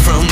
From